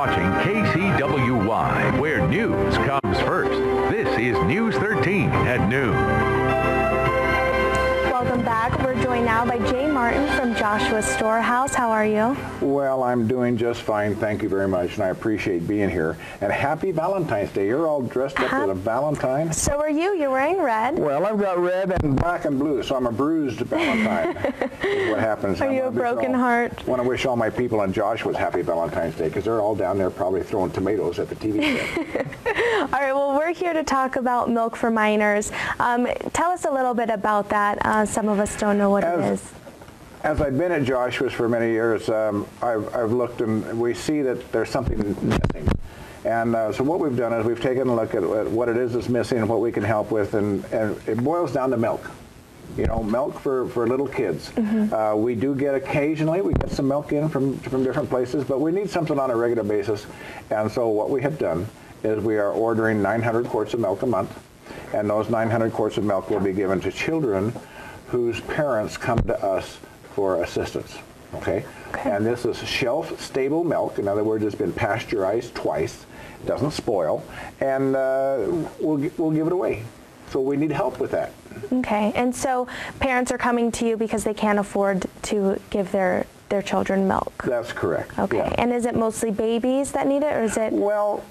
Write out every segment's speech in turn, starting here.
watching KCWY, where news comes first. This is News 13 at noon. Welcome back. We're joined now by Jay Martin from Joshua Storehouse. How are you? Well, I'm doing just fine. Thank you very much, and I appreciate being here. And happy Valentine's Day. You're all dressed up as a Valentine. So are you. You're wearing red. Well, I've got red and black and blue, so I'm a bruised Valentine. is what happens. Are I you a broken all- heart? want to wish all my people in Joshua's happy Valentine's Day because they're all down there probably throwing tomatoes at the TV set. All right. Well, we're here to talk about milk for minors. Um, tell us a little bit about that. Uh, some of us don't know what it As- is. As I've been at Joshua's for many years, um, I've, I've looked and we see that there's something missing. And uh, so what we've done is we've taken a look at, at what it is that's missing and what we can help with, and, and it boils down to milk. You know, milk for, for little kids. Uh, we do get occasionally, we get some milk in from, from different places, but we need something on a regular basis. And so what we have done is we are ordering 900 quarts of milk a month, and those 900 quarts of milk will be given to children whose parents come to us for assistance. Okay? Okay. And this is shelf-stable milk. In other words, it's been pasteurized twice. It doesn't spoil, and uh, we'll we'll give it away. So we need help with that. Okay. And so parents are coming to you because they can't afford to give their their children milk. That's correct. Okay. yeah. And is it mostly babies that need it, or is it? Well,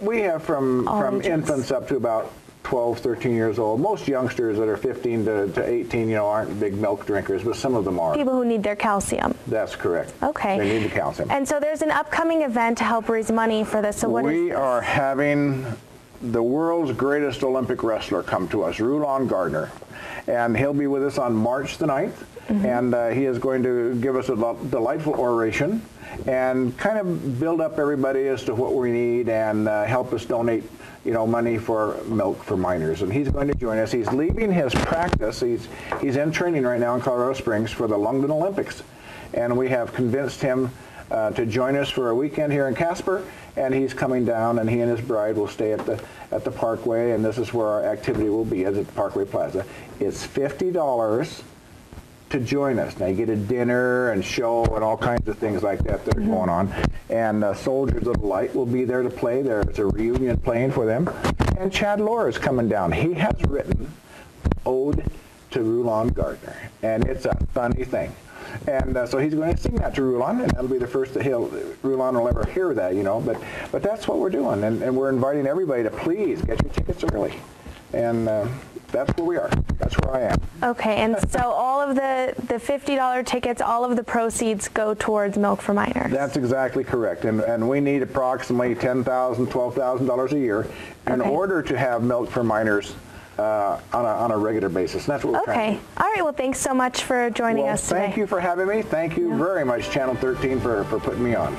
we have from All from ages. infants up to about 12, 13 years old. Most youngsters that are 15 to, to 18, you know, aren't big milk drinkers, but some of them are. People who need their calcium. That's correct. Okay. They need the calcium. And so there's an upcoming event to help raise money for this. So what is we are having the world's greatest Olympic wrestler come to us, Rulon Gardner. And he'll be with us on March the 9th. Mm-hmm. And uh, he is going to give us a delightful oration and kind of build up everybody as to what we need and uh, help us donate you know, money for milk for minors. And he's going to join us. He's leaving his practice. He's, he's in training right now in Colorado Springs for the London Olympics. And we have convinced him uh, to join us for a weekend here in Casper, and he's coming down, and he and his bride will stay at the at the Parkway, and this is where our activity will be, is at the Parkway Plaza. It's fifty dollars to join us. Now you get a dinner and show and all kinds of things like that that are going on, and uh, Soldiers of Light will be there to play. There's a reunion playing for them, and Chad Lohr is coming down. He has written Ode to Rulon Gardner, and it's a funny thing. And uh, so he's going to sing that to Rulon, and that'll be the first that he'll, Rulon will ever hear that, you know. But, but that's what we're doing, and, and we're inviting everybody to please get your tickets early. And uh, that's where we are. That's where I am. Okay, and so all of the, the $50 tickets, all of the proceeds go towards Milk for Minors. That's exactly correct. And, and we need approximately $10,000, $12,000 a year in Okay. order to have milk for minors uh, on, a, on a regular basis. And that's what we're trying okay. to do. All right, well, thanks so much for joining Well, us today. thank you for having me. Thank you very much, Channel 13, for, for putting me on.